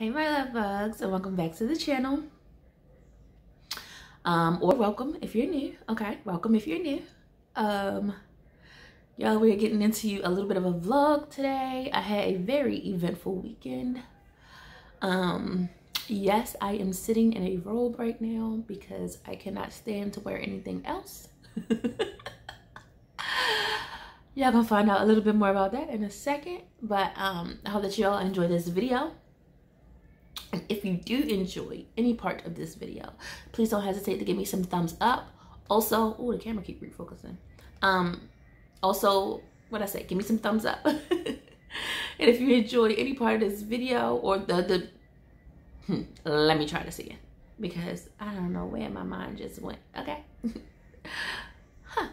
Hey my love bugs and welcome back to the channel. Um, or welcome if you're new. Okay, welcome if you're new. Um, y'all, we're getting into a little bit of a vlog today. I had a very eventful weekend. Um, yes, I am sitting in a robe right now because I cannot stand to wear anything else. y'all gonna find out a little bit more about that in a second. But um, I hope that y'all enjoy this video. And if you do enjoy any part of this video, please don't hesitate to give me some thumbs up. Also, oh, the camera keep refocusing. Um, also, what I say, give me some thumbs up. and if you enjoy any part of this video or the, the hmm, let me try this again because I don't know where my mind just went. Okay. huh.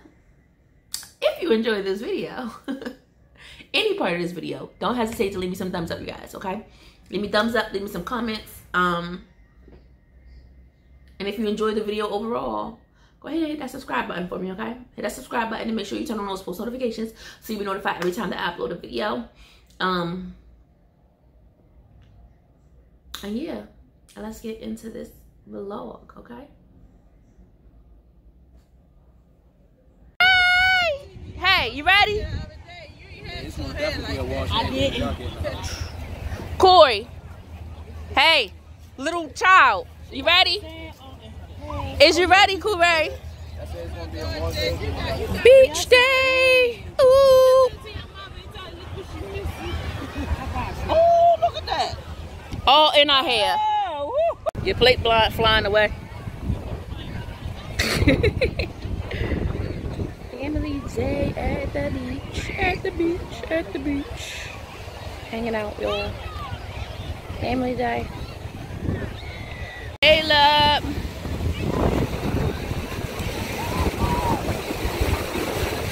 If you enjoyed this video, any part of this video, don't hesitate to leave me some thumbs up, you guys, okay? Leave me thumbs up, leave me some comments. Um, and if you enjoyed the video overall, go ahead and hit that subscribe button for me, okay? Hit that subscribe button and make sure you turn on those post notifications so you'll be notified every time that I upload a video. Um, and yeah, let's get into this vlog, okay? Hey! Hey, you ready? I didn't. Corey. Hey, little child. You ready? Is you ready, Corey? Beach day. Ooh. Oh, look at that. All in our hair. Your plate blind flying away. Family day at the beach, at the beach, at the beach. Hanging out, y'all. Family day. Love.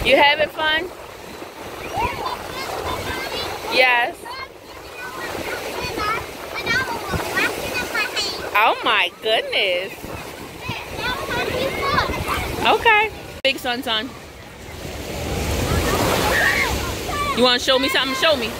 You having fun? Yes. Oh my goodness. Okay. Big sun sun. You want to show me something? Show me.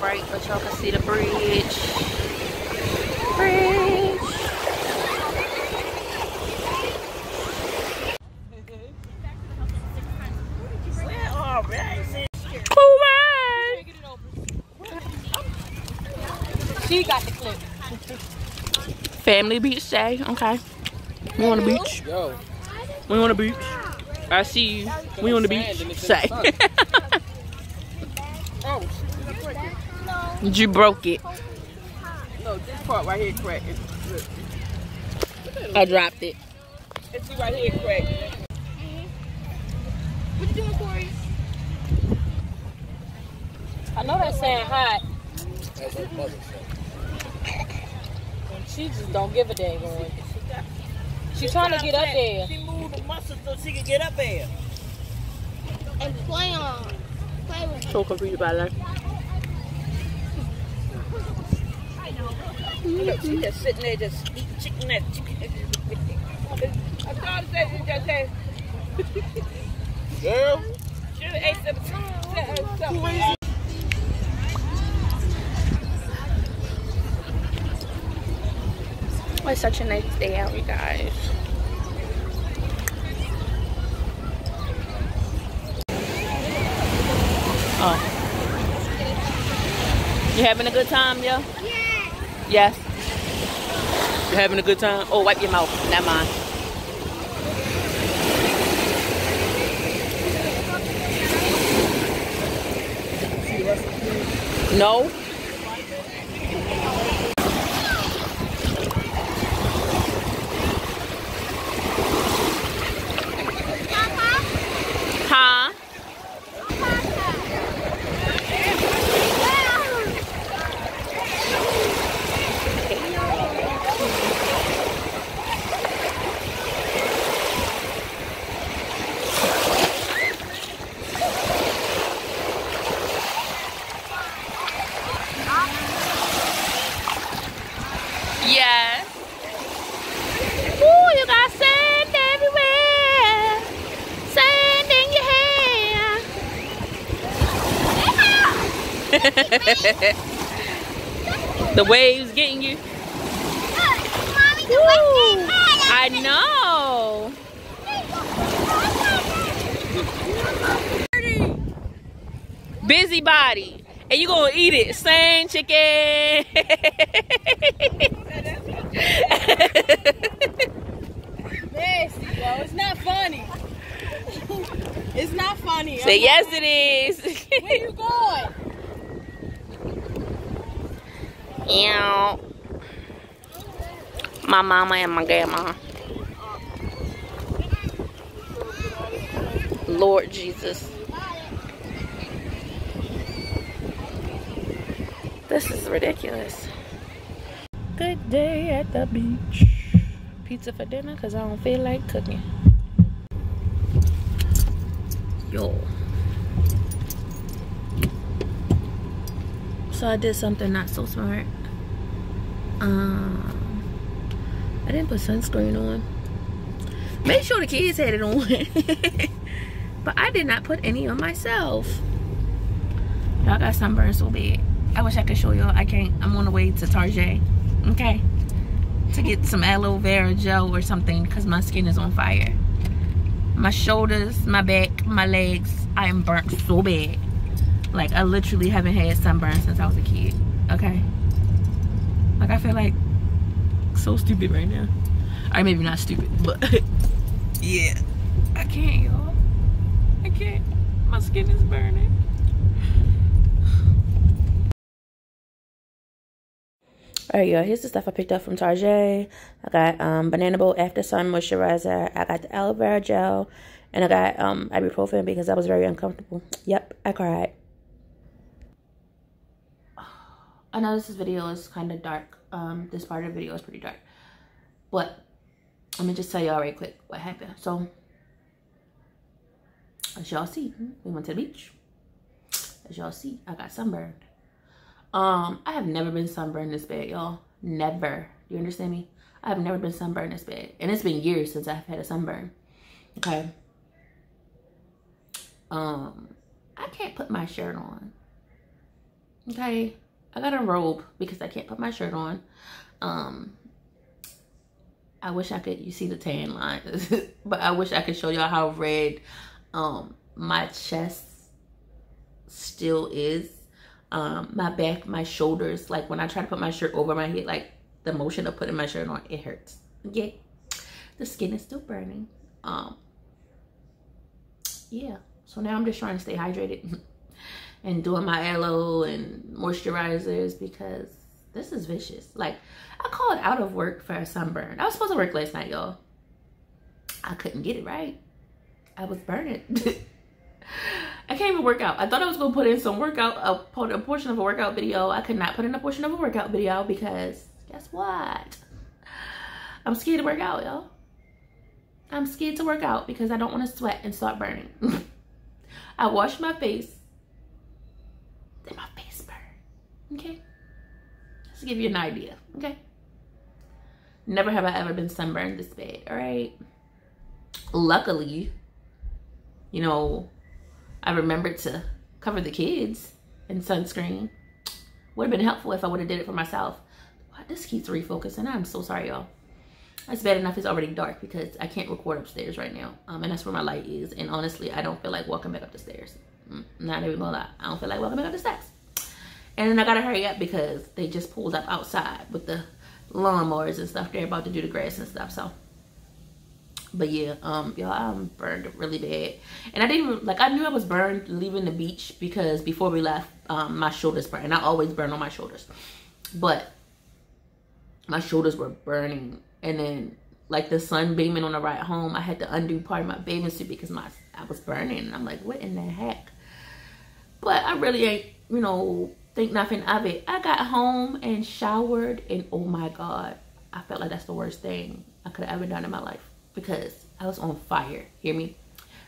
Bright, but y'all can see the bridge. Bridge. Hooray! She got the clip. Family beach day. Okay. We on the beach. We on the beach. I see you. We on the beach. Say. Oh, you broke it. no, this part right here cracked. I dropped it. It's right here cracked. Mm-hmm. What you doing, Corey? I know that's saying hot. And she just don't give a damn. on. She trying to get up there. She moved the muscles so she can get up there. And play on. Play with her. So confused about that. Look, she just sitting there just eating chicken chicken. I thought that just Girl, have ate some. It's such a nice day out, you guys. Oh. You having a good time, yo? Yeah. Yes. You having a good time? Oh, wipe your mouth. Never mind. No. Huh? Yes. Ooh, you got sand everywhere. Sand in your hair. the waves getting you. Ooh, I know. Busybody. And you gonna eat it. Same chicken. Nasty, yo. It's not funny. it's not funny. Say yes it is. Where you going? Yeah. My mama and my grandma. Lord Jesus. This is ridiculous. Good day at the beach. Pizza for dinner because I don't feel like cooking. Yo. So I did something not so smart. Um, I didn't put sunscreen on. Make sure the kids had it on. but I did not put any on myself. Y'all got sunburn so bad. I wish I could show y'all. I can't. I'm on the way to Target. Okay. To get some aloe vera gel or something because my skin is on fire. My shoulders, my back, my legs. I am burnt so bad. Like I literally haven't had sunburn since I was a kid. Okay. Like I feel like so stupid right now. Or maybe not stupid, but yeah. I can't, y'all. I can't. My skin is burning. Alright, y'all. Here's the stuff I picked up from Target. I got um, Banana Boat After Sun Moisturizer. I got the aloe vera gel. And I got um, ibuprofen because I was very uncomfortable. Yep, I cried. I know this video is kind of dark. Um, this part of the video is pretty dark. But let me just tell y'all right quick what happened. So, as y'all see, we went to the beach. As y'all see, I got sunburned. Um, I have never been sunburned this bad, y'all. Never. You understand me? I have never been sunburned this bad. And it's been years since I've had a sunburn. Okay. Um, I can't put my shirt on. Okay. I got a robe because I can't put my shirt on. Um, I wish I could, you see the tan line, but I wish I could show y'all how red um, my chest still is. Um, my back, my shoulders, like when I try to put my shirt over my head, like the motion of putting my shirt on, it hurts. Yeah, the skin is still burning. Um, yeah, so now I'm just trying to stay hydrated and doing my aloe and moisturizers because this is vicious. Like, I called out of work for a sunburn. I was supposed to work last night, y'all. I couldn't get it right. I was burning. I can't even work out. I thought I was going to put in some workout, a, a portion of a workout video. I could not put in a portion of a workout video because guess what? I'm scared to work out, y'all. I'm scared to work out because I don't want to sweat and start burning. I washed my face. Then my face burned. Okay? Just to give you an idea. Okay? Never have I ever been sunburned this bad. All right? Luckily, you know, I remembered to cover the kids in sunscreen. Would have been helpful if I would have did it for myself. This keeps refocusing. I'm so sorry, y'all. That's bad enough it's already dark because I can't record upstairs right now. Um, and that's where my light is. And honestly, I don't feel like walking back up the stairs. Mm, not even gonna lie. I don't feel like walking back up the steps. And then I gotta hurry up because they just pulled up outside with the lawnmowers and stuff. They're about to do the grass and stuff. So, but yeah, um, y'all, I'm burned really bad. And I didn't like. I knew I was burned leaving the beach because before we left, um, my shoulders burned. And I always burn on my shoulders, but my shoulders were burning and then like the sun beaming on the ride home i had to undo part of my bathing suit because my i was burning and i'm like what in the heck but i really ain't you know think nothing of it i got home and showered and oh my god i felt like that's the worst thing i could have ever done in my life because i was on fire hear me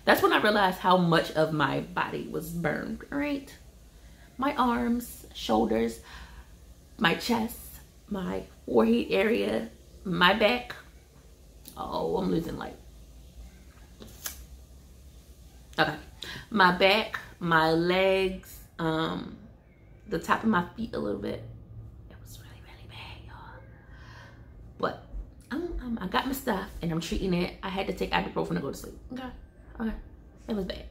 that's when i realized how much of my body was burned right my arms shoulders my chest my forehead area, my back. Oh, I'm losing light. Okay. My back, my legs, um, the top of my feet a little bit. It was really, really bad, y'all. But I'm, I got my stuff and I'm treating it. I had to take ibuprofen to go to sleep. Okay. Okay. It was bad.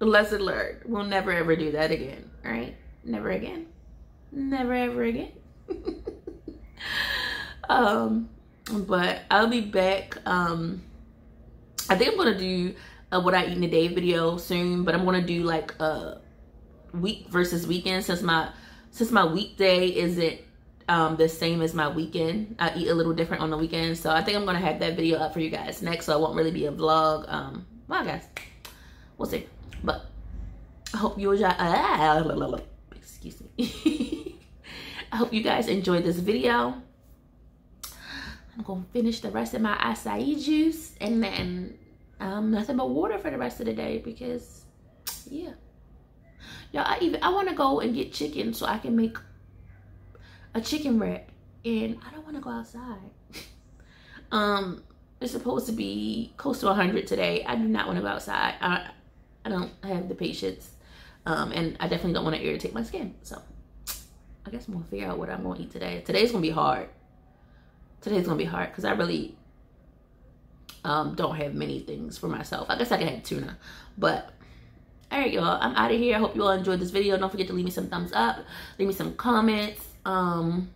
Lesson learned. We'll never ever do that again. All right? Never again. Never ever again. um, but I'll be back. Um, I think I'm gonna do a what I eat in a day video soon, but I'm gonna do like a week versus weekend since my since my weekday isn't um, the same as my weekend. I eat a little different on the weekend, so I think I'm gonna have that video up for you guys next. So it won't really be a vlog. Um, well, guys, we'll see. But I hope you enjoy. Uh, excuse me. I hope you guys enjoyed this video. I'm gonna finish the rest of my acai juice and then um, nothing but water for the rest of the day because yeah. Y'all, I even I want to go and get chicken so I can make a chicken wrap, and I don't want to go outside. um, it's supposed to be close to 100 today. I do not want to go outside. I I don't have the patience, um, and I definitely don't want to irritate my skin. So I guess I'm gonna figure out what I'm gonna eat today. Today's gonna be hard. Today's gonna be hard because I really um, don't have many things for myself. I guess I can have tuna, but all right, y'all. I'm out of here. I hope you all enjoyed this video. Don't forget to leave me some thumbs up. Leave me some comments. Um,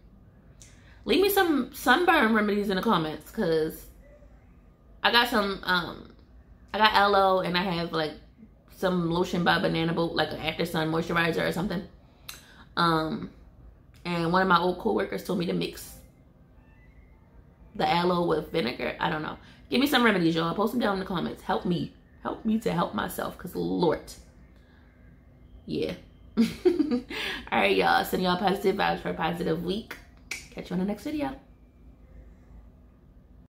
leave me some sunburn remedies in the comments because I got some. Um, I got aloe and I have like some lotion by Banana Boat, like an after sun moisturizer or something. Um, and one of my old coworkers told me to mix the aloe with vinegar. I don't know. Give me some remedies, y'all. Post them down in the comments. Help me. Help me to help myself. Because, Lord. Yeah. All right, y'all. Send y'all positive vibes for a positive week. Catch you on the next video.